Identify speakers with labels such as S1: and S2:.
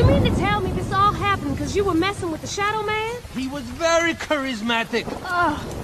S1: You mean to tell me this all happened because you were messing with the Shadow Man?
S2: He was very charismatic.
S1: Ugh.